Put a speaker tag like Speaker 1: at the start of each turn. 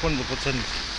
Speaker 1: 100 Prozent.